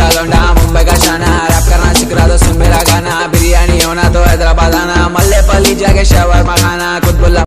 का लौंडा मुंबई का शाना रैप करना सिख रहा तो सुन मेरा गाना बिरयानी होना तो हैदराबाद आना मल्ले पली जाके शवर मखाना